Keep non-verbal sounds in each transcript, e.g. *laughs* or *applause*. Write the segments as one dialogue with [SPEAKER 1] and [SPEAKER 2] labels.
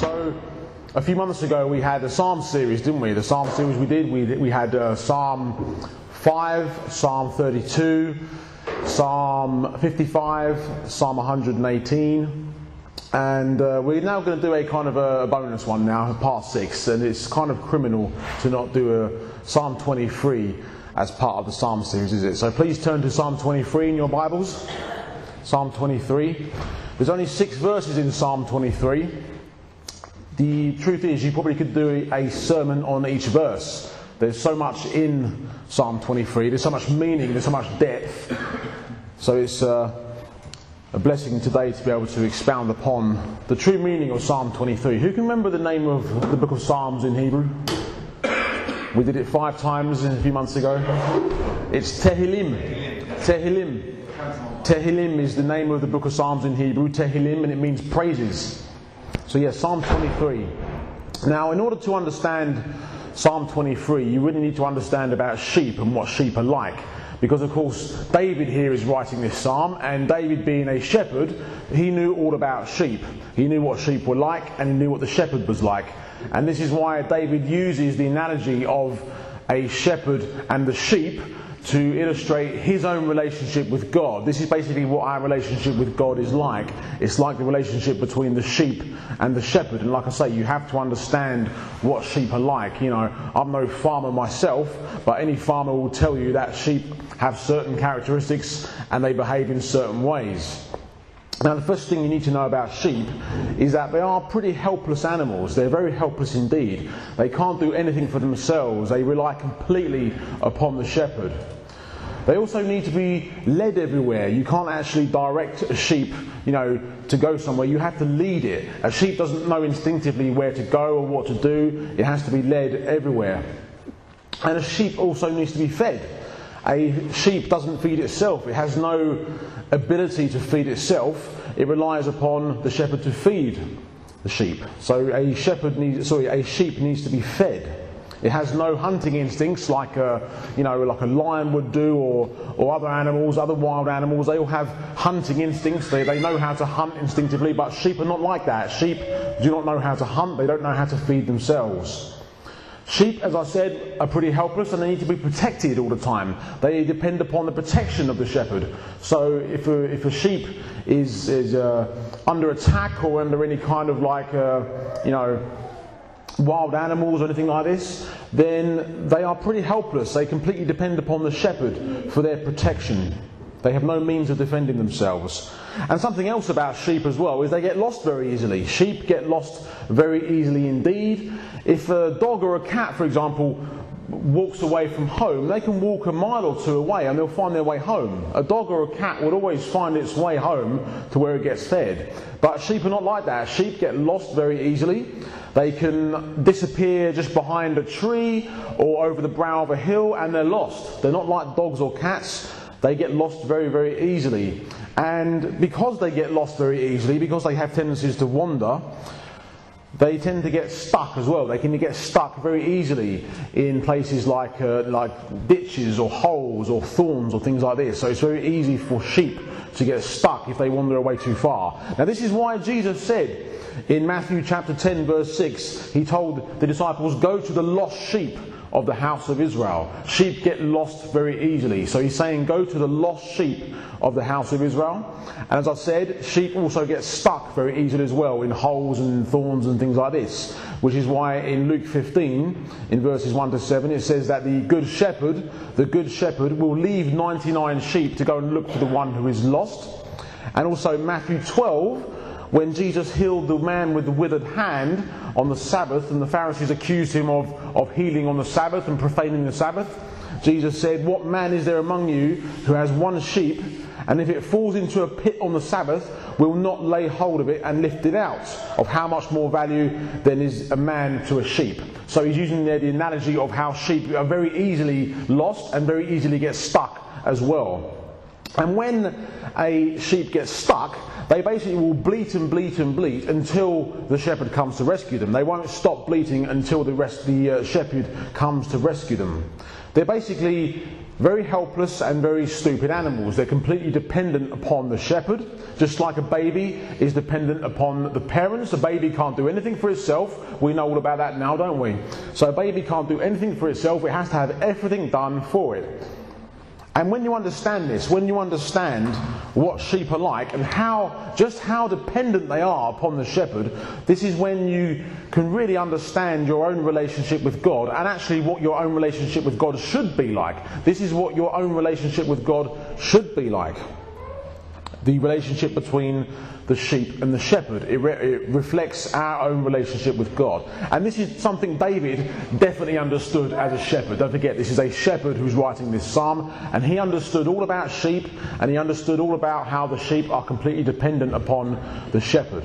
[SPEAKER 1] So, a few months ago we had a Psalm series, didn't we? The Psalm series we did, we, we had uh, Psalm 5, Psalm 32, Psalm 55, Psalm 118. And uh, we're now going to do a kind of a bonus one now, part six, and it's kind of criminal to not do a Psalm 23 as part of the Psalm series, is it? So please turn to Psalm 23 in your Bibles. Psalm 23. There's only six verses in Psalm 23. The truth is, you probably could do a sermon on each verse. There's so much in Psalm 23, there's so much meaning, there's so much depth. So it's uh, a blessing today to be able to expound upon the true meaning of Psalm 23. Who can remember the name of the book of Psalms in Hebrew? We did it five times a few months ago. It's Tehillim. Tehillim. Tehillim is the name of the book of Psalms in Hebrew, Tehillim, and it means praises. So, yes, yeah, Psalm 23. Now, in order to understand Psalm 23, you really need to understand about sheep and what sheep are like. Because, of course, David here is writing this psalm, and David, being a shepherd, he knew all about sheep. He knew what sheep were like, and he knew what the shepherd was like. And this is why David uses the analogy of a shepherd and the sheep to illustrate his own relationship with God. This is basically what our relationship with God is like. It's like the relationship between the sheep and the shepherd. And like I say, you have to understand what sheep are like. You know, I'm no farmer myself, but any farmer will tell you that sheep have certain characteristics and they behave in certain ways. Now, the first thing you need to know about sheep is that they are pretty helpless animals. They're very helpless indeed. They can't do anything for themselves, they rely completely upon the shepherd. They also need to be led everywhere. You can't actually direct a sheep, you know, to go somewhere. You have to lead it. A sheep doesn't know instinctively where to go or what to do. It has to be led everywhere. And a sheep also needs to be fed. A sheep doesn't feed itself. It has no ability to feed itself. It relies upon the shepherd to feed the sheep. So a shepherd needs, sorry, a sheep needs to be fed. It has no hunting instincts like a, you know, like a lion would do or, or other animals, other wild animals. They all have hunting instincts. They, they know how to hunt instinctively, but sheep are not like that. Sheep do not know how to hunt. They don't know how to feed themselves. Sheep, as I said, are pretty helpless and they need to be protected all the time. They depend upon the protection of the shepherd. So if a, if a sheep is, is uh, under attack or under any kind of like, uh, you know, wild animals or anything like this, then they are pretty helpless. They completely depend upon the shepherd for their protection. They have no means of defending themselves. And something else about sheep as well is they get lost very easily. Sheep get lost very easily indeed. If a dog or a cat, for example, walks away from home, they can walk a mile or two away and they'll find their way home. A dog or a cat would always find its way home to where it gets fed. But sheep are not like that. Sheep get lost very easily. They can disappear just behind a tree or over the brow of a hill and they're lost. They're not like dogs or cats. They get lost very, very easily. And because they get lost very easily, because they have tendencies to wander, they tend to get stuck as well. They can get stuck very easily in places like, uh, like ditches or holes or thorns or things like this. So it's very easy for sheep to get stuck if they wander away too far. Now, this is why Jesus said in Matthew chapter 10, verse 6, he told the disciples, Go to the lost sheep of the house of Israel. Sheep get lost very easily. So he's saying, Go to the lost sheep of the house of Israel. And as I said, sheep also get stuck very easily as well in holes and thorns and things like this. Which is why in Luke 15, in verses 1 to 7, it says that the good shepherd, the good shepherd will leave 99 sheep to go and look for the one who is lost. And also Matthew 12, when Jesus healed the man with the withered hand on the Sabbath, and the Pharisees accused him of, of healing on the Sabbath and profaning the Sabbath, Jesus said, What man is there among you who has one sheep, and if it falls into a pit on the Sabbath, will not lay hold of it and lift it out? Of how much more value then is a man to a sheep? So he's using there the analogy of how sheep are very easily lost and very easily get stuck as well. And when a sheep gets stuck, they basically will bleat and bleat and bleat until the shepherd comes to rescue them. They won't stop bleating until the, rest, the uh, shepherd comes to rescue them. They're basically very helpless and very stupid animals. They're completely dependent upon the shepherd, just like a baby is dependent upon the parents. A baby can't do anything for itself. We know all about that now, don't we? So a baby can't do anything for itself. It has to have everything done for it. And when you understand this, when you understand what sheep are like and how, just how dependent they are upon the shepherd, this is when you can really understand your own relationship with God and actually what your own relationship with God should be like. This is what your own relationship with God should be like. The relationship between the sheep and the shepherd. It, re- it, reflects our own relationship with God. And this is something David definitely understood as a shepherd. Don't forget, this is a shepherd who's writing this psalm, and he understood all about sheep, and he understood all about how the sheep are completely dependent upon the shepherd.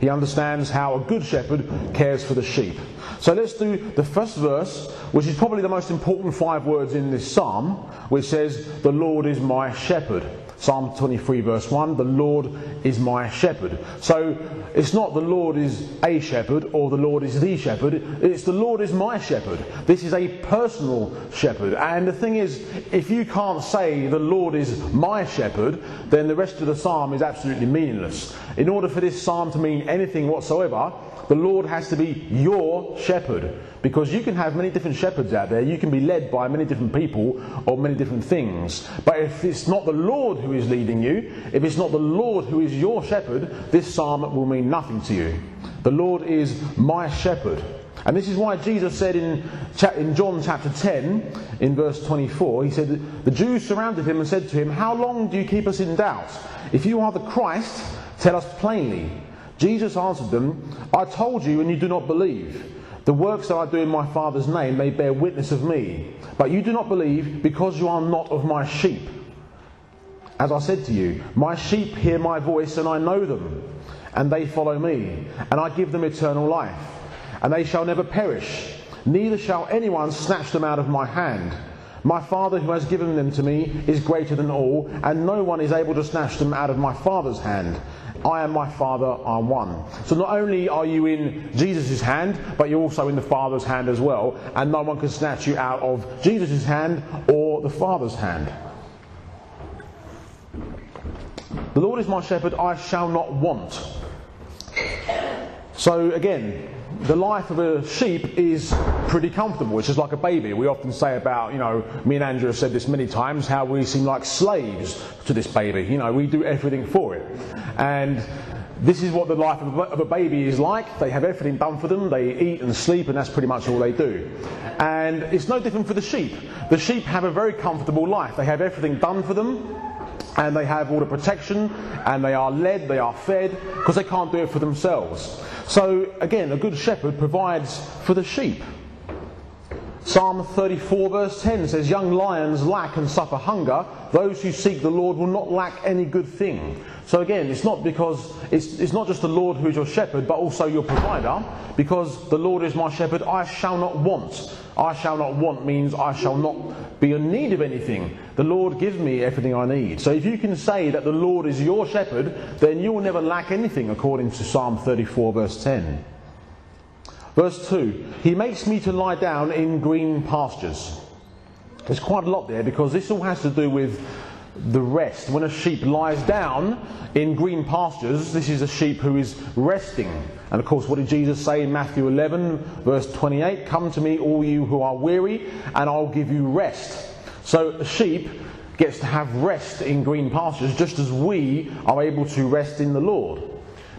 [SPEAKER 1] He understands how a good shepherd cares for the sheep. So let's do the first verse, which is probably the most important five words in this psalm, which says, The Lord is my shepherd. Psalm 23, verse 1 The Lord is my shepherd. So it's not the Lord is a shepherd or the Lord is the shepherd, it's the Lord is my shepherd. This is a personal shepherd. And the thing is, if you can't say the Lord is my shepherd, then the rest of the psalm is absolutely meaningless. In order for this psalm to mean anything whatsoever, the Lord has to be your shepherd. Because you can have many different shepherds out there, you can be led by many different people or many different things. But if it's not the Lord who is leading you, if it's not the Lord who is your shepherd, this psalm will mean nothing to you. The Lord is my shepherd. And this is why Jesus said in, in John chapter 10, in verse 24, he said, The Jews surrounded him and said to him, How long do you keep us in doubt? If you are the Christ, tell us plainly. Jesus answered them, I told you and you do not believe. The works that I do in my Father's name may bear witness of me, but you do not believe because you are not of my sheep. As I said to you, my sheep hear my voice and I know them, and they follow me, and I give them eternal life, and they shall never perish, neither shall anyone snatch them out of my hand. My Father who has given them to me is greater than all, and no one is able to snatch them out of my Father's hand. I and my Father are one. So not only are you in Jesus' hand, but you're also in the Father's hand as well, and no one can snatch you out of Jesus' hand or the Father's hand. The Lord is my shepherd, I shall not want. So again, the life of a sheep is pretty comfortable. It's just like a baby. We often say about, you know, me and Andrew have said this many times, how we seem like slaves to this baby. You know, we do everything for it. And this is what the life of a baby is like. They have everything done for them. They eat and sleep, and that's pretty much all they do. And it's no different for the sheep. The sheep have a very comfortable life. They have everything done for them, and they have all the protection, and they are led, they are fed, because they can't do it for themselves. So, again, a good shepherd provides for the sheep. Psalm 34, verse 10 says, Young lions lack and suffer hunger. Those who seek the Lord will not lack any good thing. So again, it's not because it's, it's not just the Lord who is your shepherd, but also your provider. Because the Lord is my shepherd, I shall not want. I shall not want means I shall not be in need of anything. The Lord gives me everything I need. So if you can say that the Lord is your shepherd, then you will never lack anything, according to Psalm 34, verse 10. Verse 2 He makes me to lie down in green pastures. There's quite a lot there because this all has to do with the rest. When a sheep lies down in green pastures, this is a sheep who is resting. And of course, what did Jesus say in Matthew 11, verse 28? Come to me, all you who are weary, and I'll give you rest. So a sheep gets to have rest in green pastures just as we are able to rest in the Lord.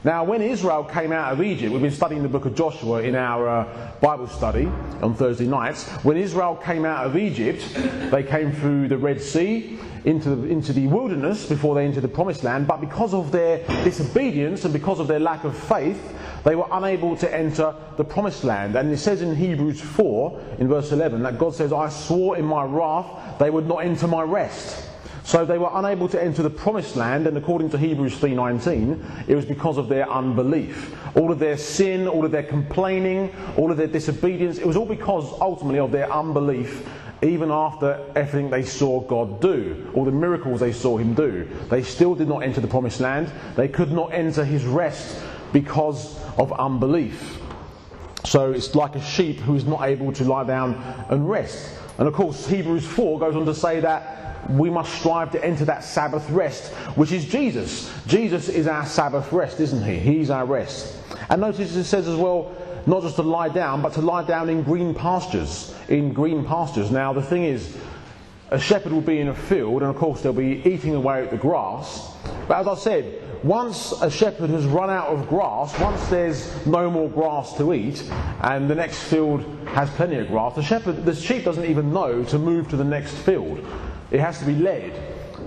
[SPEAKER 1] Now, when Israel came out of Egypt, we've been studying the book of Joshua in our uh, Bible study on Thursday nights. When Israel came out of Egypt, they came through the Red Sea into the, into the wilderness before they entered the promised land, but because of their disobedience and because of their lack of faith, they were unable to enter the promised land. And it says in Hebrews 4, in verse 11, that God says, I swore in my wrath they would not enter my rest. So they were unable to enter the promised land, and according to Hebrews 3:19, it was because of their unbelief. All of their sin, all of their complaining, all of their disobedience, it was all because ultimately of their unbelief even after everything they saw God do, all the miracles they saw Him do. They still did not enter the promised land. They could not enter His rest because of unbelief. So it's like a sheep who is not able to lie down and rest. And of course, Hebrews 4 goes on to say that we must strive to enter that Sabbath rest, which is Jesus. Jesus is our Sabbath rest, isn't he? He's our rest. And notice it says as well, not just to lie down, but to lie down in green pastures. In green pastures. Now, the thing is, a shepherd will be in a field, and of course, they'll be eating away at the grass. But as I said, once a shepherd has run out of grass, once there's no more grass to eat, and the next field has plenty of grass, the shepherd, the sheep doesn't even know to move to the next field. It has to be led.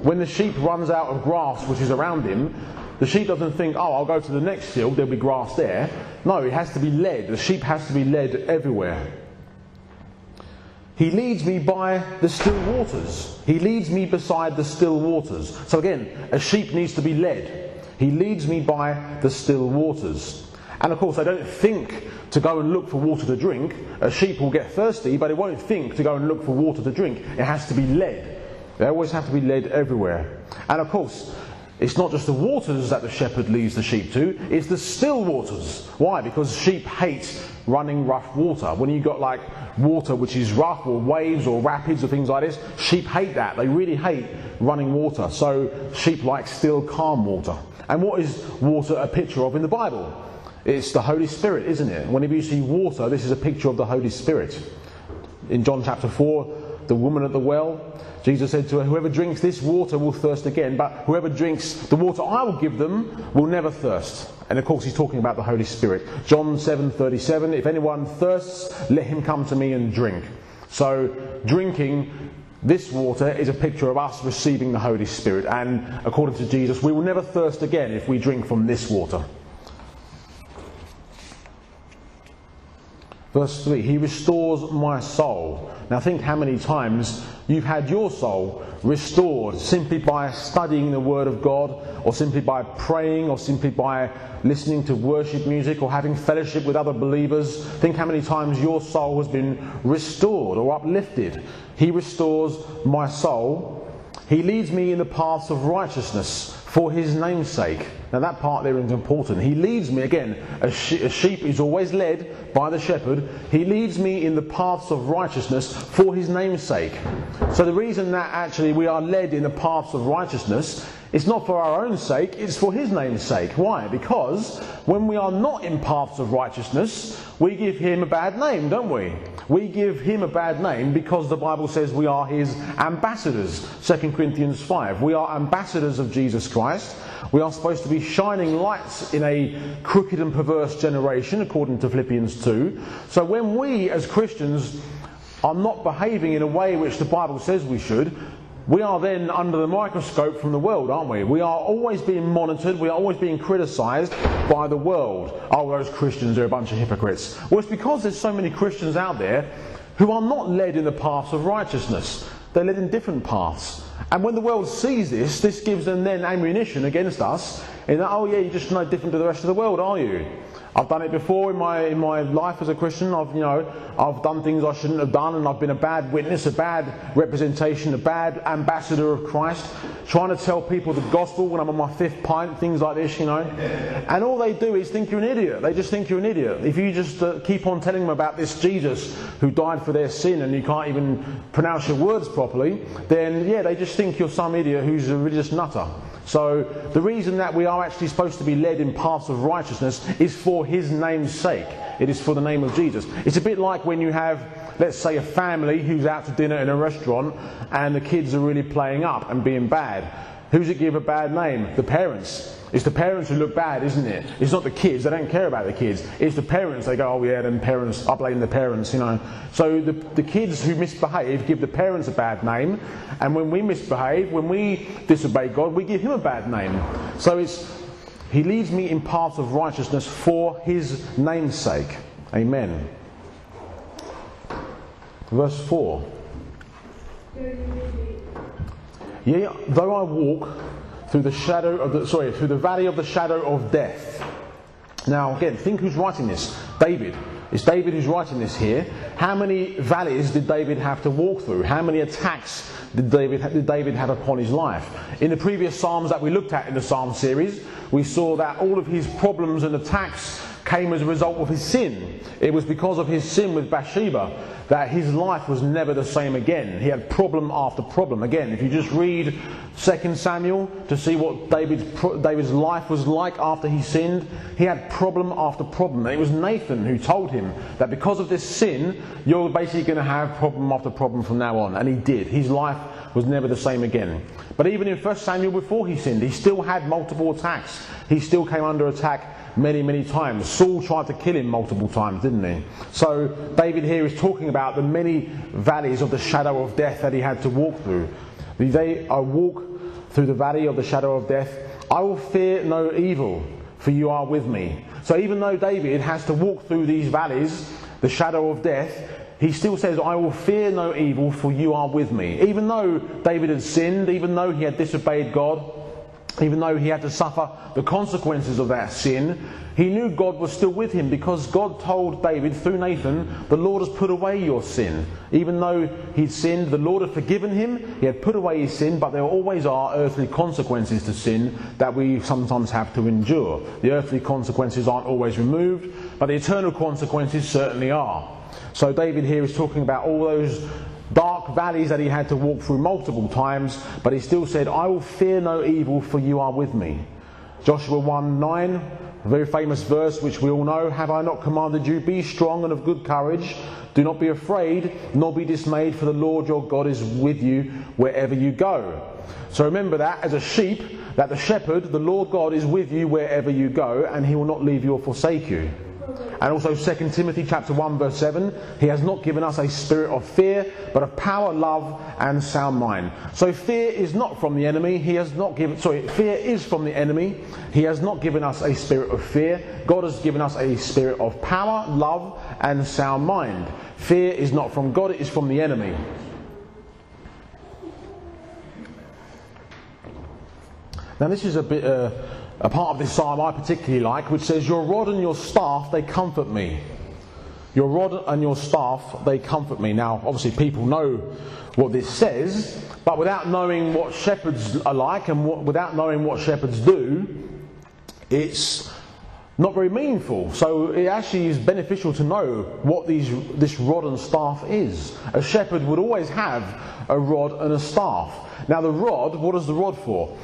[SPEAKER 1] When the sheep runs out of grass which is around him, the sheep doesn't think, oh, I'll go to the next field, there'll be grass there. No, it has to be led. The sheep has to be led everywhere. He leads me by the still waters. He leads me beside the still waters. So again, a sheep needs to be led. He leads me by the still waters. And of course, I don't think to go and look for water to drink. A sheep will get thirsty, but it won't think to go and look for water to drink. It has to be led. They always have to be led everywhere. And of course, it's not just the waters that the shepherd leads the sheep to, it's the still waters. Why? Because sheep hate running rough water. When you've got like water which is rough or waves or rapids or things like this, sheep hate that. They really hate running water. So sheep like still calm water. And what is water a picture of in the Bible? It's the Holy Spirit, isn't it? Whenever you see water, this is a picture of the Holy Spirit. In John chapter 4, the woman at the well, Jesus said to her, Whoever drinks this water will thirst again, but whoever drinks the water I will give them will never thirst. And of course, he's talking about the Holy Spirit. John 7:37, if anyone thirsts, let him come to me and drink. So, drinking this water is a picture of us receiving the Holy Spirit. And according to Jesus, we will never thirst again if we drink from this water. Verse 3 He restores my soul. Now, think how many times you've had your soul restored simply by studying the Word of God, or simply by praying, or simply by listening to worship music, or having fellowship with other believers. Think how many times your soul has been restored or uplifted. He restores my soul. He leads me in the paths of righteousness for his name's sake. Now, that part there is important. He leads me, again, a, a, sheep is always led by the shepherd. He leads me in the paths of righteousness for his name's sake. So, the reason that actually we are led in the paths of righteousness is not for our own sake, it's for his name's sake. Why? Because when we are not in paths of righteousness, we give him a bad name, don't we? We give him a bad name because the Bible says we are his ambassadors. 2 Corinthians 5. We are ambassadors of Jesus Christ. We are supposed to be shining lights in a crooked and perverse generation, according to Philippians 2. So when we as Christians are not behaving in a way which the Bible says we should, we are then under the microscope from the world, aren't we? We are always being monitored, we are always being criticised by the world. Oh, those Christians are a bunch of hypocrites. Well, it's because there's so many Christians out there who are not led in the paths of righteousness, they're led in different paths. And when the world sees this, this gives them then ammunition against us in that, oh, yeah, you're just no different to the rest of the world, are you? I've done it before in my in my life as a Christian. I've you know I've done things I shouldn't have done, and I've been a bad witness, a bad representation, a bad ambassador of Christ, trying to tell people the gospel when I'm on my fifth pint, things like this, you know. And all they do is think you're an idiot. They just think you're an idiot. If you just uh, keep on telling them about this Jesus who died for their sin, and you can't even pronounce your words properly, then yeah, they just think you're some idiot who's a religious nutter. So the reason that we are actually supposed to be led in paths of righteousness is for his name's sake. It is for the name of Jesus. It's a bit like when you have, let's say, a family who's out to dinner in a restaurant and the kids are really playing up and being bad. Who's it give a bad name? The parents. It's the parents who look bad, isn't it? It's not the kids. They don't care about the kids. It's the parents. They go, oh yeah, then parents. I blame the parents, you know. So the, the kids who misbehave give the parents a bad name, and when we misbehave, when we disobey God, we give Him a bad name. So it's He leads me in paths of righteousness for His namesake. Amen. Verse four. Yea, though I walk through the shadow of the sorry, through the valley of the shadow of death. Now again, think who's writing this. David. It's David who's writing this here. How many valleys did David have to walk through? How many attacks did David, did David have upon his life? In the previous Psalms that we looked at in the Psalm series, we saw that all of his problems and attacks came as a result of his sin. It was because of his sin with Bathsheba that his life was never the same again. He had problem after problem. Again, if you just read 2 Samuel to see what David's, David's life was like after he sinned, he had problem after problem. And it was Nathan who told him that because of this sin, you're basically going to have problem after problem from now on. And he did. His life was never the same again. But even in 1 Samuel before he sinned, he still had multiple attacks. He still came under attack many, many times. Saul tried to kill him multiple times, didn't he? So David here is talking about the many valleys of the shadow of death that he had to walk through. The day I walk through the valley of the shadow of death, I will fear no evil, for you are with me. So even though David has to walk through these valleys, the shadow of death, he still says, I will fear no evil, for you are with me. Even though David had sinned, even though he had disobeyed God, even though he had to suffer the consequences of that sin, he knew God was still with him because God told David through Nathan, The Lord has put away your sin. Even though he'd sinned, the Lord had forgiven him, he had put away his sin, but there always are earthly consequences to sin that we sometimes have to endure. The earthly consequences aren't always removed, but the eternal consequences certainly are. So David here is talking about all those dark valleys that he had to walk through multiple times, but he still said, I will fear no evil, for you are with me. Joshua 1 9, a very famous verse which we all know Have I not commanded you, be strong and of good courage? Do not be afraid, nor be dismayed, for the Lord your God is with you wherever you go. So remember that as a sheep, that the shepherd, the Lord God, is with you wherever you go, and he will not leave you or forsake you. And also 2 Timothy chapter 1 verse 7, he has not given us a spirit of fear, but of power, love, and sound mind. So fear is not from the enemy. He has not given sorry, fear is from the enemy. He has not given us a spirit of fear. God has given us a spirit of power, love, and sound mind. Fear is not from God, it is from the enemy. Now this is a bit uh, a part of this psalm I particularly like, which says, Your rod and your staff, they comfort me. Your rod and your staff, they comfort me. Now, obviously, people know what this says, but without knowing what shepherds are like and what, without knowing what shepherds do, it's not very meaningful. So it actually is beneficial to know what these, this rod and staff is. A shepherd would always have a rod and a staff. Now, the rod, what is the rod for?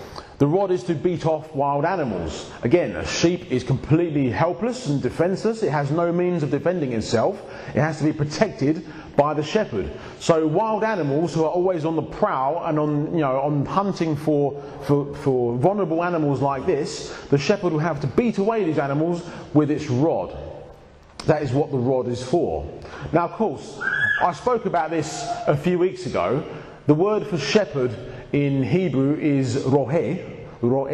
[SPEAKER 1] The rod is to beat off wild animals. Again, a sheep is completely helpless and defenseless. It has no means of defending itself. It has to be protected by the shepherd. So wild animals who are always on the prowl and on, you know, on hunting for, for, for vulnerable animals like this, the shepherd will have to beat away these animals with its rod. That is what the rod is for. Now, of course, I spoke about this a few weeks ago. The word for shepherd in Hebrew is rohe, roe,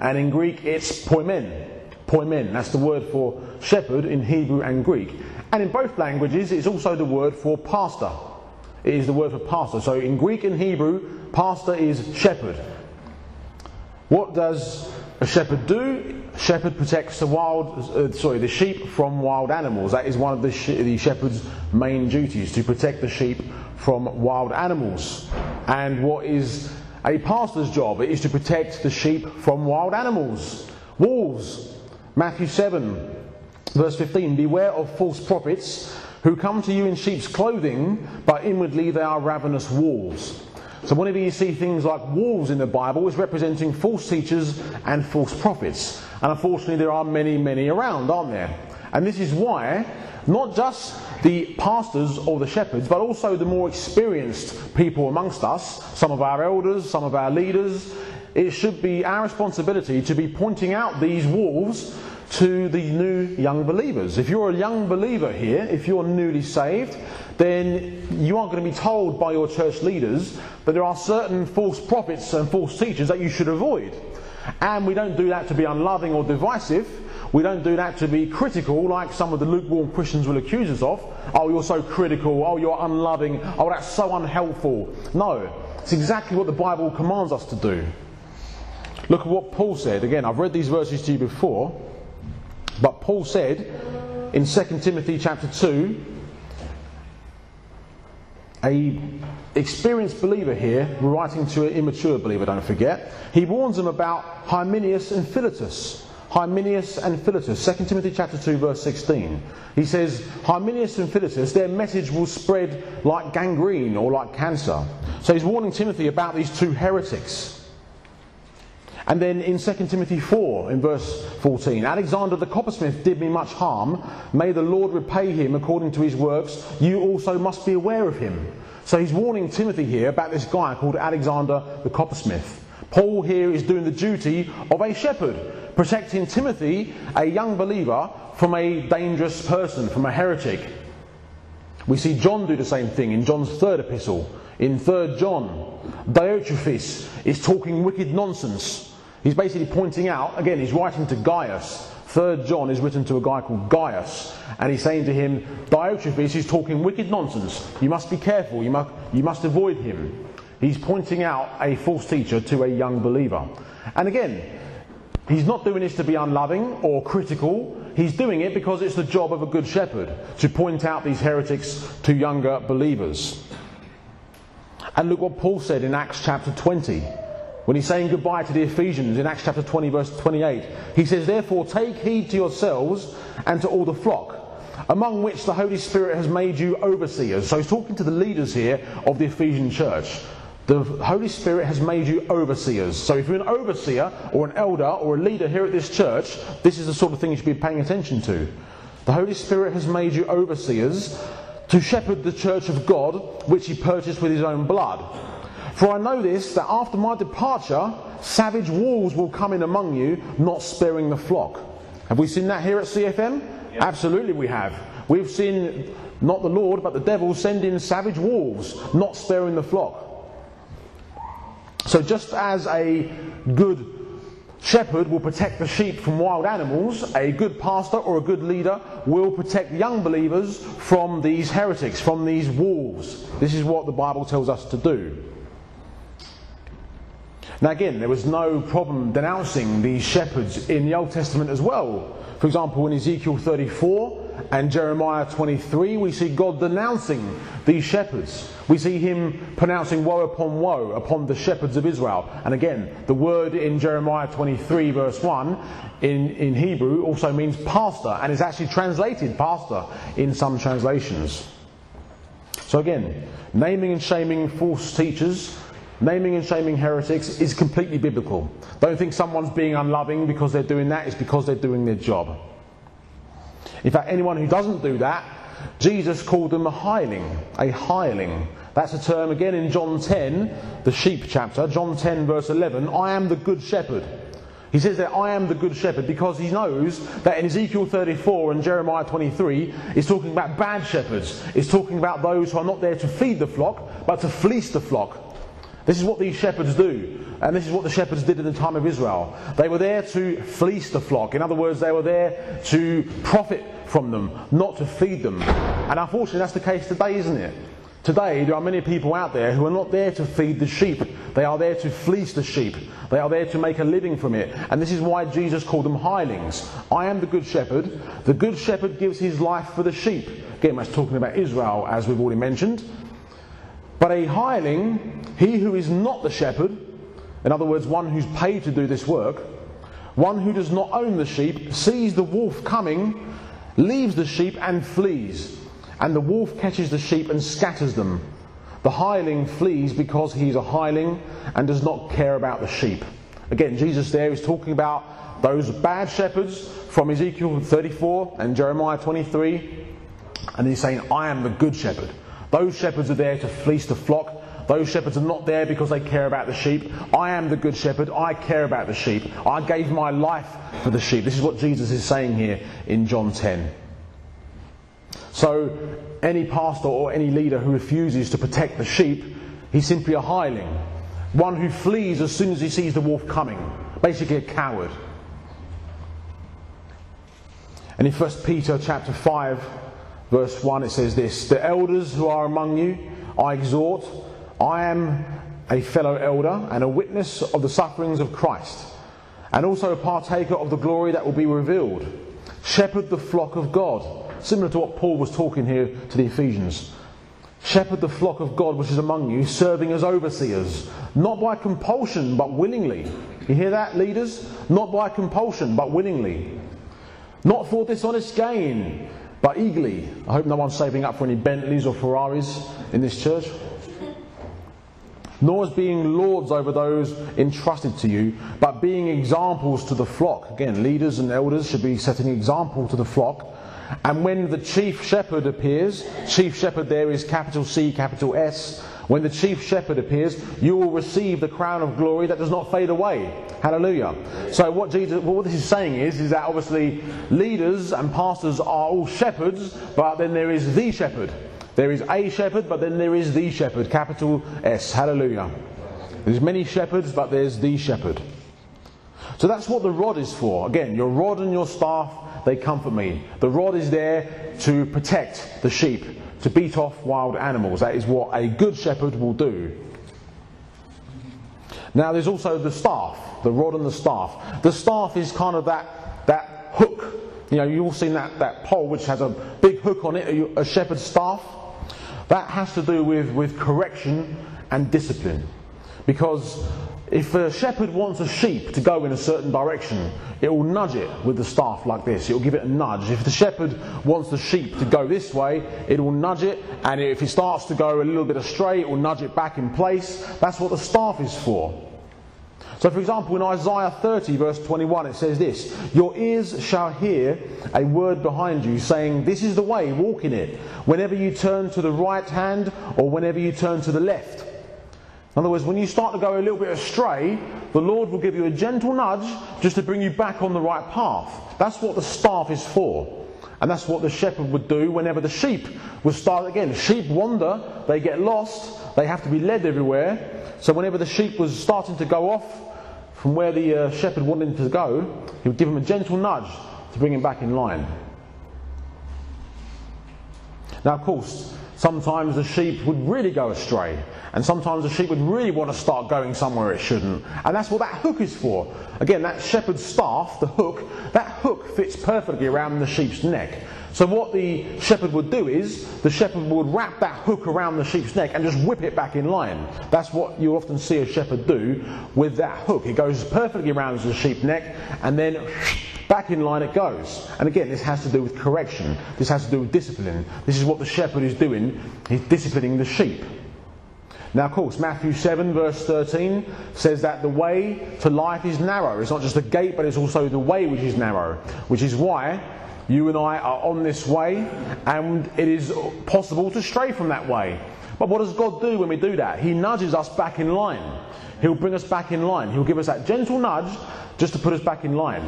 [SPEAKER 1] and in Greek it's poimen. Poimen, that's the word for shepherd in Hebrew and Greek. And in both languages, it's also the word for pastor. It is the word for pastor. So in Greek and Hebrew, pastor is shepherd. What does a shepherd do? A shepherd protects the wild, uh, sorry, the sheep from wild animals. That is one of the, sh- the shepherd's main duties to protect the sheep from wild animals. And what is a pastor's job is to protect the sheep from wild animals. Wolves. Matthew 7, verse 15 Beware of false prophets who come to you in sheep's clothing, but inwardly they are ravenous wolves. So, whenever you see things like wolves in the Bible, it's representing false teachers and false prophets. And unfortunately, there are many, many around, aren't there? And this is why not just the pastors or the shepherds, but also the more experienced people amongst us, some of our elders, some of our leaders. It should be our responsibility to be pointing out these wolves to the new young believers. If you're a young believer here, if you're newly saved, then you aren't going to be told by your church leaders that there are certain false prophets and false teachers that you should avoid. And we don't do that to be unloving or divisive. We don't do that to be critical like some of the lukewarm Christians will accuse us of. Oh, you're so critical. Oh, you're unloving. Oh, that's so unhelpful. No, it's exactly what the Bible commands us to do. Look at what Paul said. Again, I've read these verses to you before, but Paul said, in 2 Timothy chapter 2, a experienced believer here, writing to an immature believer, don't forget, he warns them about Hymenaeus and Philetus. Hymenaeus and Philetus, 2 Timothy chapter 2 verse 16. He says, Hymenaeus and Philetus, their message will spread like gangrene or like cancer. So he's warning Timothy about these two heretics. And then in 2 Timothy 4, in verse 14, Alexander the coppersmith did me much harm. May the Lord repay him according to his works. You also must be aware of him. So he's warning Timothy here about this guy called Alexander the coppersmith. Paul here is doing the duty of a shepherd, protecting Timothy, a young believer, from a dangerous person, from a heretic. We see John do the same thing in John's third epistle. In 3 John, Diotrephes is talking wicked nonsense He's basically pointing out, again, he's writing to Gaius. Third John is written to a guy called Gaius, and he's saying to him, Diotrephes is talking wicked nonsense. You must be careful, you must, you must avoid him. He's pointing out a false teacher to a young believer. And again, he's not doing this to be unloving or critical. He's doing it because it's the job of a good shepherd to point out these heretics to younger believers. And look what Paul said in Acts chapter 20. When he's saying goodbye to the Ephesians in Acts chapter 20, verse 28, he says, Therefore, take heed to yourselves and to all the flock, among which the Holy Spirit has made you overseers. So he's talking to the leaders here of the Ephesian church. The Holy Spirit has made you overseers. So if you're an overseer or an elder or a leader here at this church, this is the sort of thing you should be paying attention to. The Holy Spirit has made you overseers to shepherd the church of God, which he purchased with his own blood. For I know this, that after my departure, savage wolves will come in among you, not sparing the flock. Have we seen that here at CFM? Absolutely, we have. We've seen not the Lord, but the devil sending savage wolves, not sparing the flock. So, just as a good shepherd will protect the sheep from wild animals, a good pastor or a good leader will protect young believers from these heretics, from these wolves. This is what the Bible tells us to do. Now, again, there was no problem denouncing these shepherds in the Old Testament as well. For example, in Ezekiel 34 and Jeremiah 23, we see God denouncing these shepherds. We see him pronouncing woe upon woe upon the shepherds of Israel. And again, the word in Jeremiah 23, verse 1, in, in Hebrew also means pastor and is actually translated pastor in some translations. So again, naming and shaming false teachers Naming and shaming heretics is completely biblical. Don't think someone's being unloving because they're doing that, it's because they're doing their job. In fact, anyone who doesn't do that, Jesus called them a hireling, a hireling. That's a term again in John 10, the sheep chapter, John 10, verse 11. I am the good shepherd. He says that I am the good shepherd because he knows that in Ezekiel 34 and Jeremiah 23, he's talking about bad shepherds. It's talking about those who are not there to feed the flock, but to fleece the flock. This is what these shepherds do. And this is what the shepherds did in the time of Israel. They were there to fleece the flock. In other words, they were there to profit from them, not to feed them. And unfortunately, that's the case today, isn't it? Today, there are many people out there who are not there to feed the sheep. They are there to fleece the sheep. They are there to make a living from it. And this is why Jesus called them hirelings. I am the good shepherd. The good shepherd gives his life for the sheep. Again, that's talking about Israel, as we've already mentioned. But a hireling, he who is not the shepherd, in other words, one who's paid to do this work, one who does not own the sheep, sees the wolf coming, leaves the sheep and flees. And the wolf catches the sheep and scatters them. The hireling flees because he's a hireling and does not care about the sheep. Again, Jesus there is talking about those bad shepherds from Ezekiel 34 and Jeremiah 23. And he's saying, I am the good shepherd. Those shepherds are there to fleece the flock. Those shepherds are not there because they care about the sheep. I am the good shepherd. I care about the sheep. I gave my life for the sheep. This is what Jesus is saying here in John 10. So, any pastor or any leader who refuses to protect the sheep, he's simply a hireling. One who flees as soon as he sees the wolf coming. Basically, a coward. And in 1 Peter chapter 5, verse 1, it says this The elders who are among you, I exhort, I am a fellow elder and a witness of the sufferings of Christ, and also a partaker of the glory that will be revealed. Shepherd the flock of God, similar to what Paul was talking here to the Ephesians. Shepherd the flock of God which is among you, serving as overseers, not by compulsion, but willingly. You hear that, leaders? Not by compulsion, but willingly. Not for dishonest gain, but eagerly. I hope no one's saving up for any Bentleys or Ferraris in this church. Nor as being lords over those entrusted to you, but being examples to the flock. Again, leaders and elders should be setting example to the flock. And when the chief shepherd appears, chief shepherd there is capital C, capital S. When the chief shepherd appears, you will receive the crown of glory that does not fade away. Hallelujah. So what Jesus, what this is saying is, is that obviously leaders and pastors are all shepherds, but then there is the shepherd. There is a shepherd, but then there is the shepherd, capital S. Hallelujah. There's many shepherds, but there's the shepherd. So that's what the rod is for. Again, your rod and your staff, they comfort me. The rod is there to protect the sheep, to beat off wild animals. That is what a good shepherd will do. Now there's also the staff, the rod and the staff. The staff is kind of that, that hook. You know, you've all seen that, that pole which has a big hook on it, a, shepherd's staff. That has to do with, with correction and discipline. Because if a shepherd wants a sheep to go in a certain direction, it will nudge it with the staff like this. It will give it a nudge. If the shepherd wants the sheep to go this way, it will nudge it. And if it starts to go a little bit astray, it will nudge it back in place. That's what the staff is for. So, for example, in Isaiah 30, verse 21, it says this Your ears shall hear a word behind you saying, This is the way, walk in it, whenever you turn to the right hand or whenever you turn to the left. In other words, when you start to go a little bit astray, the Lord will give you a gentle nudge just to bring you back on the right path. That's what the staff is for. And that's what the shepherd would do whenever the sheep would start again. Sheep wander, they get lost, they have to be led everywhere. So whenever the sheep was starting to go off from where the uh, shepherd wanted them to go, he would give him a gentle nudge to bring him back in line. Now, of course, sometimes the sheep would really go astray. And sometimes the sheep would really want to start going somewhere it shouldn't. And that's what that hook is for. Again, that shepherd's staff, the hook, that hook fits perfectly around the sheep's neck. So what the shepherd would do is, the shepherd would wrap that hook around the sheep's neck and just whip it back in line. That's what you often see a shepherd do with that hook. It goes perfectly around the sheep's neck and then back in line it goes. And again, this has to do with correction. This has to do with discipline. This is what the shepherd is doing. He's disciplining the sheep. Now, of course, Matthew 7, verse 13 says that the way to life is narrow. It's not just the gate, but it's also the way which is narrow, which is why you and I are on this way, and it is possible to stray from that way. But what does God do when we do that? He nudges us back in line. He'll bring us back in line. He'll give us that gentle nudge just to put us back in line.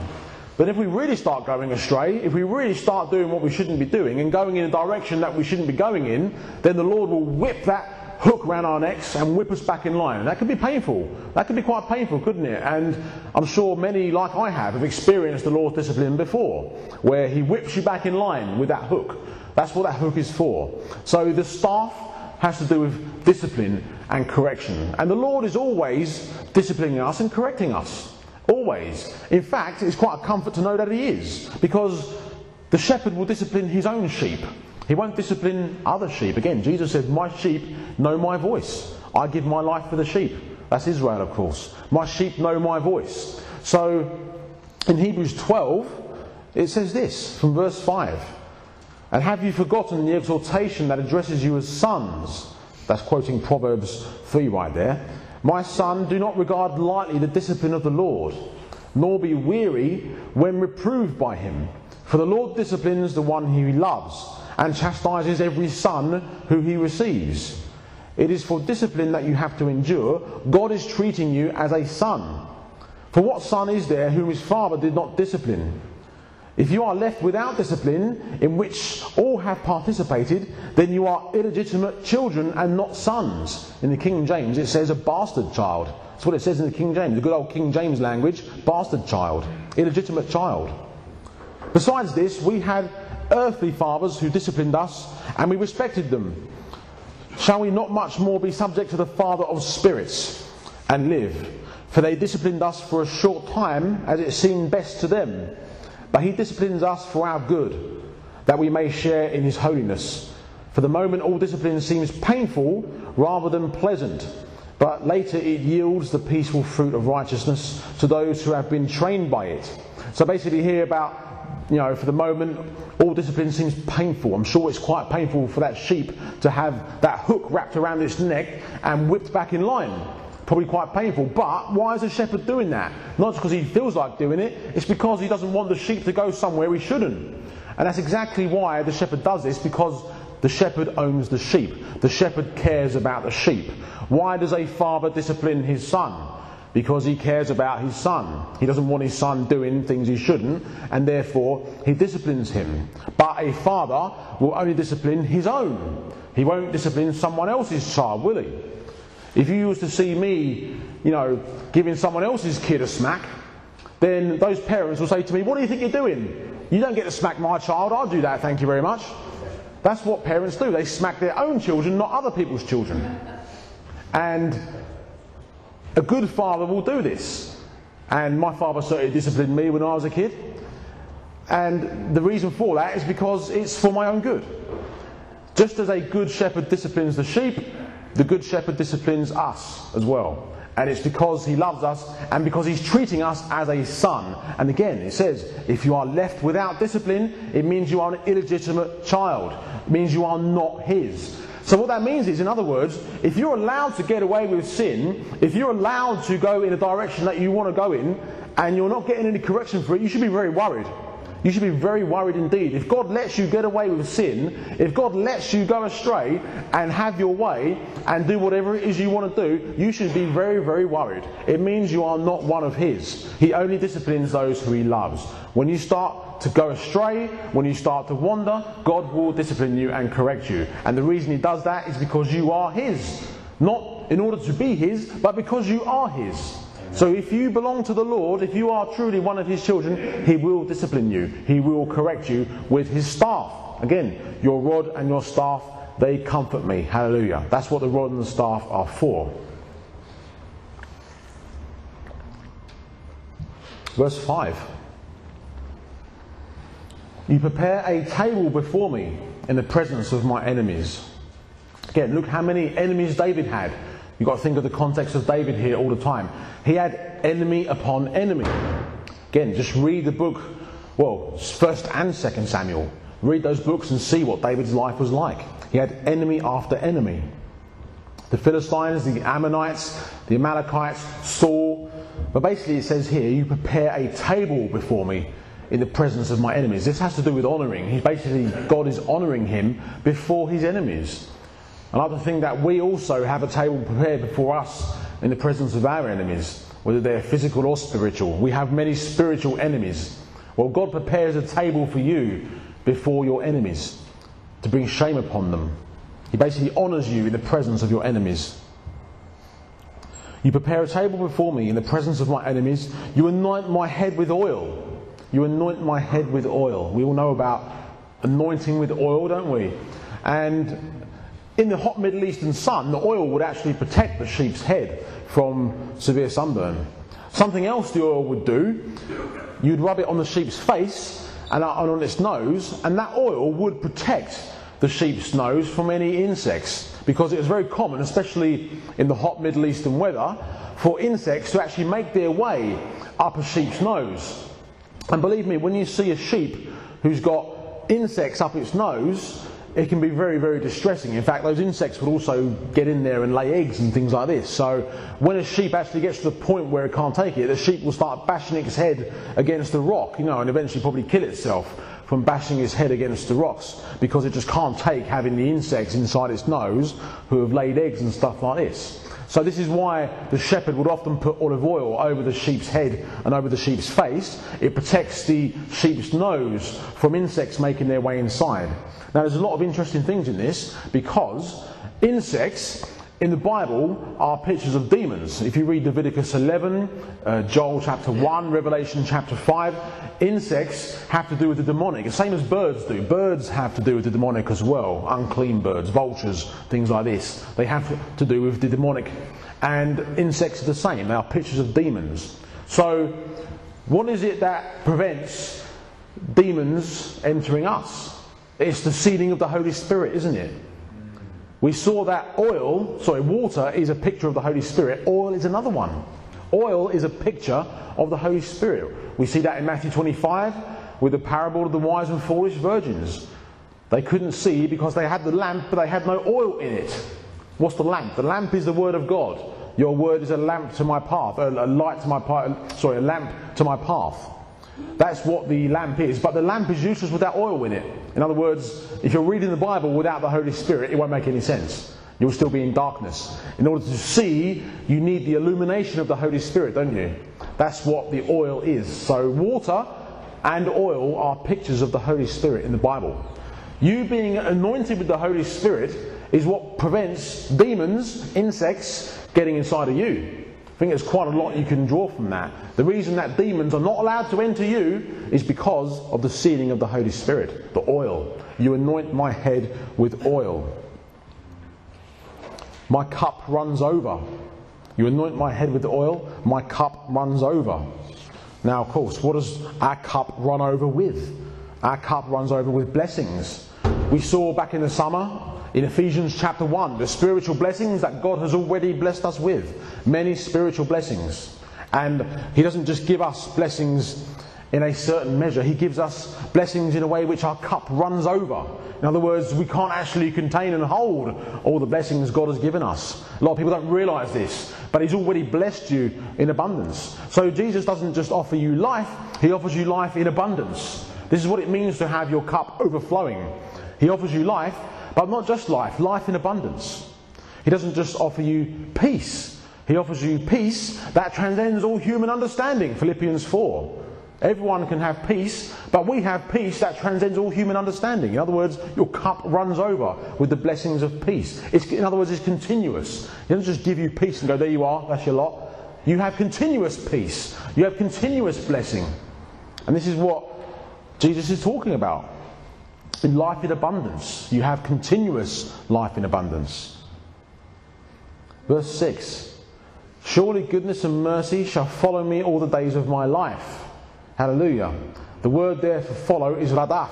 [SPEAKER 1] But if we really start going astray, if we really start doing what we shouldn't be doing and going in a direction that we shouldn't be going in, then the Lord will whip that hook around our necks and whip us back in line. That could be painful. That could be quite painful, couldn't it? And I'm sure many, like I have, have experienced the Lord's discipline before, where He whips you back in line with that hook. That's what that hook is for. So the staff has to do with discipline and correction. And the Lord is always disciplining us and correcting us. Always. In fact, it's quite a comfort to know that He is, because the shepherd will discipline his own sheep. He won't discipline other sheep. Again, Jesus said, My sheep know my voice. I give my life for the sheep. That's Israel, of course. My sheep know my voice. So in Hebrews 12, it says this from verse 5 And have you forgotten the exhortation that addresses you as sons? That's quoting Proverbs 3 right there. My son, do not regard lightly the discipline of the Lord, nor be weary when reproved by him. For the Lord disciplines the one he loves and chastises every son who he receives. It is for discipline that you have to endure. God is treating you as a son. For what son is there whom his father did not discipline? If you are left without discipline, in which all have participated, then you are illegitimate children and not sons. In the King James, it says a bastard child. That's what it says in the King James, the good old King James language bastard child, illegitimate child. Besides this, we had earthly fathers who disciplined us, and we respected them. Shall we not much more be subject to the Father of spirits and live? For they disciplined us for a short time as it seemed best to them. But he disciplines us for our good, that we may share in his holiness. For the moment, all discipline seems painful rather than pleasant, but later it yields the peaceful fruit of righteousness to those who have been trained by it. So basically, here about you know, for the moment, all discipline seems painful. I'm sure it's quite painful for that sheep to have that hook wrapped around its neck and whipped back in line. Probably quite painful. But why is a shepherd doing that? Not because he feels like doing it, it's because he doesn't want the sheep to go somewhere he shouldn't. And that's exactly why the shepherd does this, because the shepherd owns the sheep. The shepherd cares about the sheep. Why does a father discipline his son? Because he cares about his son. He doesn't want his son doing things he shouldn't, and therefore he disciplines him. But a father will only discipline his own. He won't discipline someone else's child, will he? If you used to see me, you know, giving someone else's kid a smack, then those parents will say to me, What do you think you're doing? You don't get to smack my child, I'll do that, thank you very much. That's what parents do. They smack their own children, not other people's children. And a good father will do this. And my father certainly disciplined me when I was a kid. And the reason for that is because it's for my own good. Just as a good shepherd disciplines the sheep, the good shepherd disciplines us as well. And it's because he loves us and because he's treating us as a son. And again, it says, if you are left without discipline, it means you are an illegitimate child. It means you are not his. So, what that means is, in other words, if you're allowed to get away with sin, if you're allowed to go in a direction that you want to go in, and you're not getting any correction for it, you should be very worried. You should be very worried indeed. If God lets you get away with sin, if God lets you go astray and have your way and do whatever it is you want to do, you should be very, very worried. It means you are not one of His. He only disciplines those who He loves. When you start to go astray, when you start to wander, God will discipline you and correct you. And the reason He does that is because you are His. Not in order to be His, but because you are His. So if you belong to the Lord, if you are truly one of His children, He will discipline you. He will correct you with His staff. Again, your rod and your staff, they comfort me. Hallelujah. That's what the rod and the staff are for. Verse 5. You prepare a table before me in the presence of my enemies. Again, look how many enemies David had. You've got to think of the context of David here all the time. He had enemy upon enemy. Again, just read the book, well, 1st and 2nd Samuel. Read those books and see what David's life was like. He had enemy after enemy. The Philistines, the Ammonites, the Amalekites, Saul. But basically, it says here, You prepare a table before me in the presence of my enemies. This has to do with honouring. He's basically, God is honouring him before his enemies. To think that we also have a table prepared before us in the presence of our enemies, whether they're physical or spiritual. We have many spiritual enemies. Well, God prepares a table for you before your enemies to bring shame upon them. He basically honours you in the presence of your enemies. You prepare a table before me in the presence of my enemies. You anoint my head with oil. You anoint my head with oil. We all know about anointing with oil, don't we? And in the hot Middle Eastern sun, the oil would actually protect the sheep's head from severe sunburn. Something else the oil would do, you'd rub it on the sheep's face and uh, on its nose, and that oil would protect the sheep's nose from any insects. Because it was very common, especially in the hot Middle Eastern weather, for insects to actually make their way up a sheep's nose. And believe me, when you see a sheep who's got insects up its nose, it can be very, very distressing. In fact, those insects would also get in there and lay eggs and things like this. So, when a sheep actually gets to the point where it can't take it, the sheep will start bashing its head against the rock, you know, and eventually probably kill itself from bashing its head against the rocks because it just can't take having the insects inside its nose who have laid eggs and stuff like this. So, this is why the shepherd would often put olive oil over the sheep's head and over the sheep's face. It protects the sheep's nose from insects making their way inside. Now, there's a lot of interesting things in this because insects in the Bible are pictures of demons. If you read Leviticus 11, uh, Joel chapter 1, Revelation chapter 5, insects have to do with the demonic, the same as birds do. Birds have to do with the demonic as well. Unclean birds, vultures, things like this. They have to do with the demonic. And insects are the same, they are pictures of demons. So, what is it that prevents demons entering us? It's the sealing of the Holy Spirit, isn't it? We saw that oil, sorry, water is a picture of the Holy Spirit, oil is another one. Oil is a picture of the Holy Spirit. We see that in Matthew 25 with the parable of the wise and foolish virgins. They couldn't see because they had the lamp, but they had no oil in it. What's the lamp? The lamp is the word of God. Your word is a lamp to my path, a, light to my path, sorry, a lamp to my path. That's what the lamp is. But the lamp is useless without oil in it. In other words, if you're reading the Bible without the Holy Spirit, it won't make any sense. You'll still be in darkness. In order to see, you need the illumination of the Holy Spirit, don't you? That's what the oil is. So, water and oil are pictures of the Holy Spirit in the Bible. You being anointed with the Holy Spirit is what prevents demons, insects, getting inside of you. I think there's quite a lot you can draw from that. The reason that demons are not allowed to enter you is because of the sealing of the Holy Spirit, the oil. You anoint my head with oil. My cup runs over. You anoint my head with oil, my cup runs over. Now, of course, what does our cup run over with? Our cup runs over with blessings. We saw back in the summer in Ephesians chapter 1 the spiritual blessings that God has already blessed us with. Many spiritual blessings. And He doesn't just give us blessings in a certain measure, He gives us blessings in a way which our cup runs over. In other words, we can't actually contain and hold all the blessings God has given us. A lot of people don't realize this, but He's already blessed you in abundance. So Jesus doesn't just offer you life, He offers you life in abundance. This is what it means to have your cup overflowing. He offers you life, but not just life, life in abundance. He doesn't just offer you peace, He offers you peace that transcends all human understanding. Philippians 4. Everyone can have peace, but we have peace that transcends all human understanding. In other words, your cup runs over with the blessings of peace. It's, in other words, it's continuous. He doesn't just give you peace and go, there you are, that's your lot. You have continuous peace, you have continuous blessing. And this is what Jesus is talking about. In life in abundance, you have continuous life in abundance. Verse 6 Surely goodness and mercy shall follow me all the days of my life Hallelujah. The word there for follow is radaf.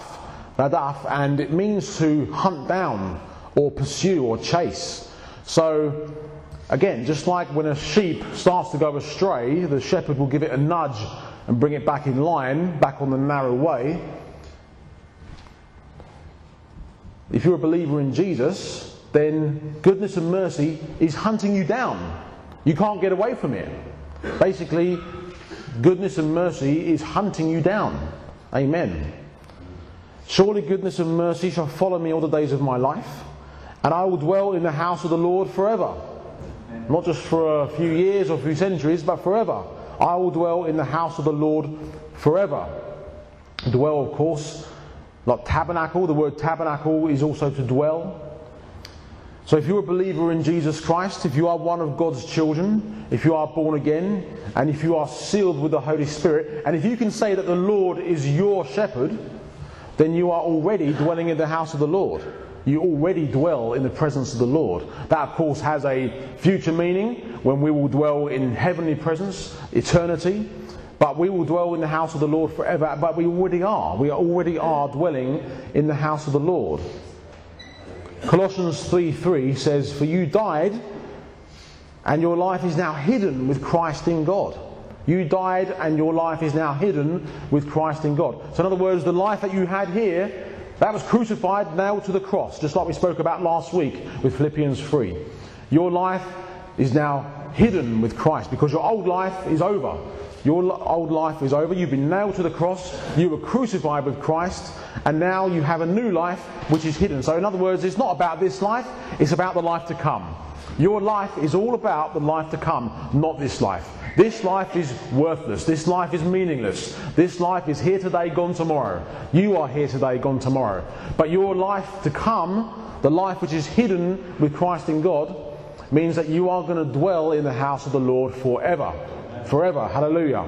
[SPEAKER 1] Radaf, and it means to hunt down or pursue or chase. So, again, just like when a sheep starts to go astray, the shepherd will give it a nudge and bring it back in line, back on the narrow way. If you're a believer in Jesus, then goodness and mercy is hunting you down. You can't get away from it. Basically, Goodness and mercy is hunting you down. Amen. Surely goodness and mercy shall follow me all the days of my life, and I will dwell in the house of the Lord forever. Not just for a few years or a few centuries, but forever. I will dwell in the house of the Lord forever. Dwell, of course, like tabernacle. The word tabernacle is also to dwell. So, if you're a believer in Jesus Christ, if you are one of God's children, if you are born again, and if you are sealed with the Holy Spirit, and if you can say that the Lord is your shepherd, then you are already dwelling in the house of the Lord. You already dwell in the presence of the Lord. That, of course, has a future meaning when we will dwell in heavenly presence, eternity. But we will dwell in the house of the Lord forever. But we already are. We already are dwelling in the house of the Lord. Colossians 3:3 says, For you died, and your life is now hidden with Christ in God. You died, and your life is now hidden with Christ in God. So, in other words, the life that you had here, that was crucified, nailed to the cross, just like we spoke about last week with Philippians 3. Your life is now hidden with Christ because your old life is over. Your old life is over. You've been nailed to the cross. You were crucified with Christ. And now you have a new life which is hidden. So, in other words, it's not about this life, it's about the life to come. Your life is all about the life to come, not this life. This life is worthless. This life is meaningless. This life is here today, gone tomorrow. You are here today, gone tomorrow. But your life to come, the life which is hidden with Christ in God, means that you are going to dwell in the house of the Lord forever forever. Hallelujah.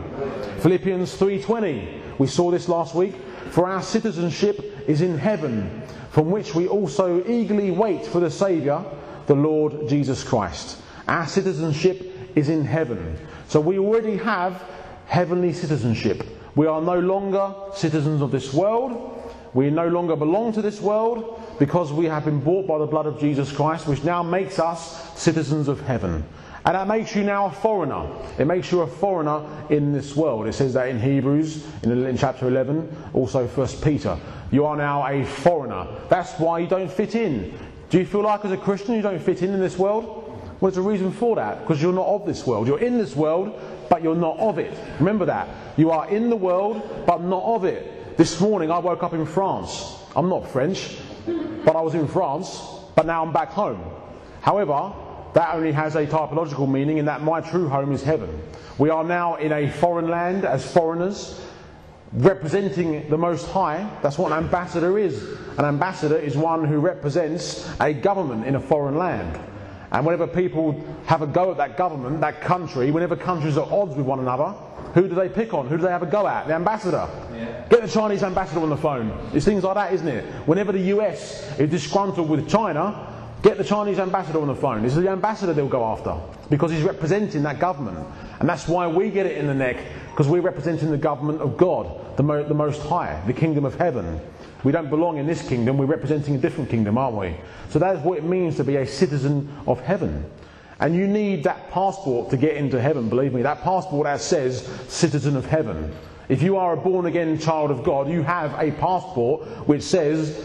[SPEAKER 1] Philippians 3:20. We saw this last week. For our citizenship is in heaven, from which we also eagerly wait for the Saviour, the Lord Jesus Christ. Our citizenship is in heaven. So we already have heavenly citizenship. We are no longer citizens of this world. We no longer belong to this world because we have been bought by the blood of Jesus Christ, which now makes us citizens of heaven. And that makes you now a foreigner. It makes you a foreigner in this world. It says that in Hebrews, in, chapter 11, also First Peter. You are now a foreigner. That's why you don't fit in. Do you feel like as a Christian you don't fit in in this world? Well, there's a reason for that, because you're not of this world. You're in this world, but you're not of it. Remember that. You are in the world, but not of it. This morning I woke up in France. I'm not French, but I was in France, but now I'm back home. However, that only has a typological meaning in that my true home is heaven. We are now in a foreign land as foreigners, representing the Most High. That's what an ambassador is. An ambassador is one who represents a government in a foreign land. And whenever people have a go at that government, that country, whenever countries are at odds with one another, who do they pick on? Who do they have a go at? The ambassador. Yeah. Get the Chinese ambassador on the phone. It's things like that, isn't it? Whenever the US is disgruntled with China, Get the Chinese ambassador on the phone. This is the ambassador they'll go after because he's representing that government. And that's why we get it in the neck because we're representing the government of God, the, Mo- the Most High, the kingdom of heaven. We don't belong in this kingdom, we're representing a different kingdom, aren't we? So that is what it means to be a citizen of heaven. And you need that passport to get into heaven, believe me. That passport that says citizen of heaven. If you are a born again child of God, you have a passport which says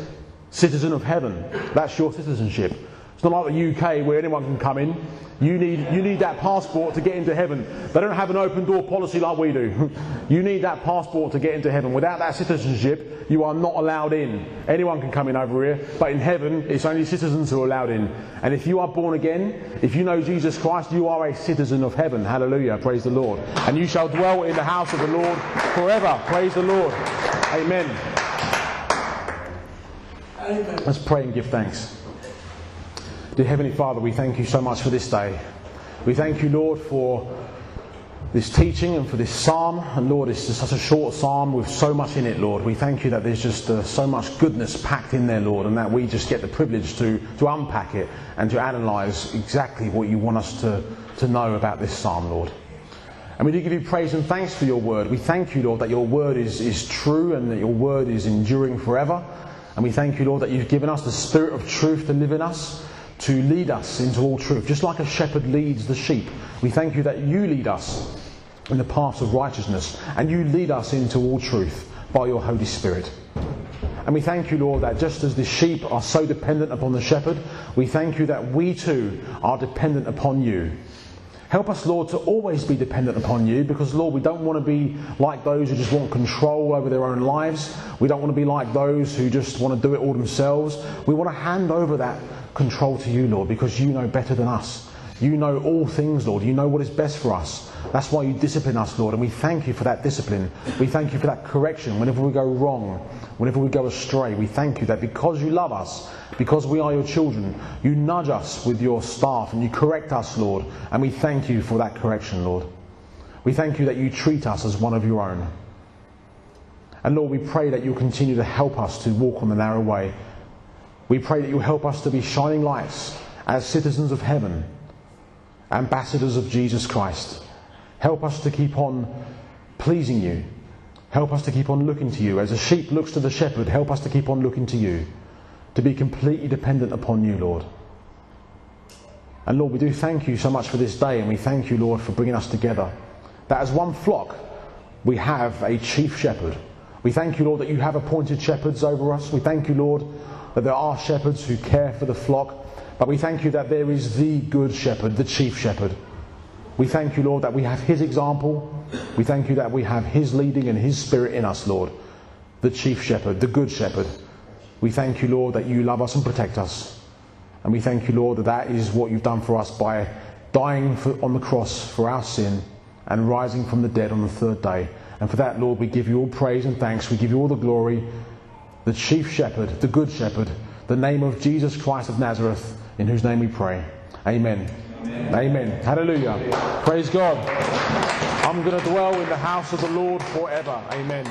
[SPEAKER 1] citizen of heaven. That's your citizenship. It's not like the UK where anyone can come in. You need, you need that passport to get into heaven. They don't have an open door policy like we do. *laughs* you need that passport to get into heaven. Without that citizenship, you are not allowed in. Anyone can come in over here, but in heaven, it's only citizens who are allowed in. And if you are born again, if you know Jesus Christ, you are a citizen of heaven. Hallelujah. Praise the Lord. And you shall dwell in the house of the Lord forever. Praise the Lord. Amen. Amen. Let's pray and give thanks. Dear Heavenly Father, we thank you so much for this day. We thank you, Lord, for this teaching and for this psalm. And Lord, it's just such a short psalm with so much in it, Lord. We thank you that there's just uh, so much goodness packed in there, Lord, and that we just get the privilege to, to unpack it and to analyse exactly what you want us to, to know about this psalm, Lord. And we do give you praise and thanks for your word. We thank you, Lord, that your word is, is true and that your word is enduring forever. And we thank you, Lord, that you've given us the spirit of truth to live in us, to lead us into all truth, just like a shepherd leads the sheep. We thank you that you lead us in the paths of righteousness and you lead us into all truth by your Holy Spirit. And we thank you, Lord, that just as the sheep are so dependent upon the shepherd, we thank you that we too are dependent upon you. Help us, Lord, to always be dependent upon you because, Lord, we don't want to be like those who just want control over their own lives. We don't want to be like those who just want to do it all themselves. We want to hand over that control to you, Lord, because you know better than us. You know all things, Lord. You know what is best for us. That's why you discipline us, Lord, and we thank you for that discipline. We thank you for that correction whenever we go wrong, whenever we go astray. We thank you that because you love us, because we are your children, you nudge us with your staff and you correct us, Lord. And we thank you for that correction, Lord. We thank you that you treat us as one of your own. And Lord, we pray that you'll continue to help us to walk on the narrow way. We pray that you'll help us to be shining lights as citizens of heaven, ambassadors of Jesus Christ. Help us to keep on pleasing you. Help us to keep on looking to you. As a sheep looks to the shepherd, help us to keep on looking to you to be completely dependent upon you, Lord. And Lord, we do thank you so much for this day, and we thank you, Lord, for bringing us together. That as one flock, we have a chief shepherd. We thank you, Lord, that you have appointed shepherds over us. We thank you, Lord, that there are shepherds who care for the flock. But we thank you that there is the good shepherd, the chief shepherd. We thank you, Lord, that we have his example. We thank you that we have his leading and his spirit in us, Lord. The chief shepherd, the good shepherd. We thank you, Lord, that you love us and protect us. And we thank you, Lord, that that is what you've done for us by dying for, on the cross for our sin and rising from the dead on the third day. And for that, Lord, we give you all praise and thanks. We give you all the glory. The chief shepherd, the good shepherd, the name of Jesus Christ of Nazareth, in whose name we pray. Amen. Amen. Amen. Hallelujah. Praise God. I'm going to dwell in the house of the Lord forever. Amen.